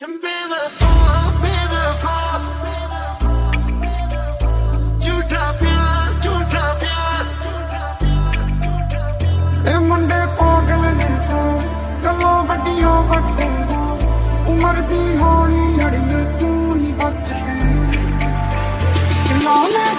ਬੇਵਫਾ ਬੇਵਫਾ ਝੂਠਾ ਪਿਆਰ ਝੂਠਾ ਪਿਆਰ ਇਹ ਮੁੰਡੇ ਪਾਗਲ ਨੇ ਸੋ ਗੱਲਾਂ ਵੱਡੀਆਂ ਵੱਡੇ ਉਮਰ ਦੀ ਹੋਣੀ ਅੜੀਏ ਤੂੰ ਨਹੀਂ ਬੱਚਦੀ ਕਿਲਾ ਮੈਂ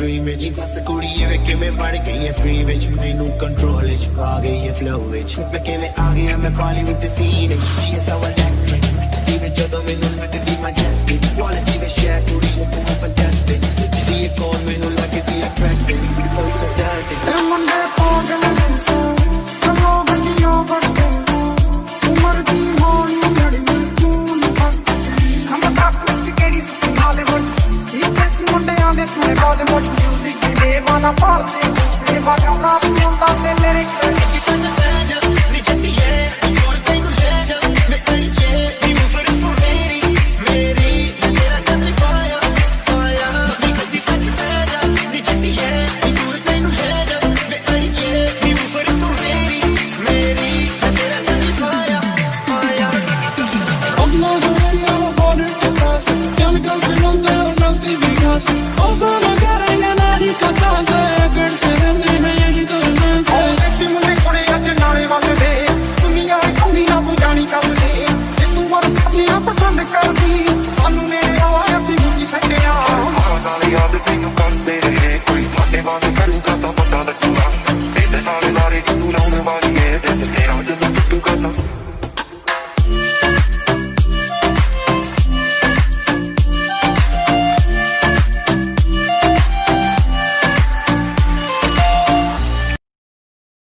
dream ਵਿੱਚ ਬਸ ਕੁੜੀਏ ਵੇ ਕਿਵੇਂ ਵੜ ਗਈ ਐ ਫ੍ਰੀ ਵਿੱਚ ਮੈਨੂੰ ਕੰਟਰੋਲ ਵਿੱਚ ਪਾ ਗਈ ਐ ਫਲੋ ਵਿੱਚ ਮੈਂ ਕਿਵੇਂ ਆ ਗਿਆ ਮੈਂ ਬਾਲੀਵੁੱਡ ਦੇ ਸੀਨ ਵਿੱਚ G S all emotion music, we live on a party. If I'm up, you'll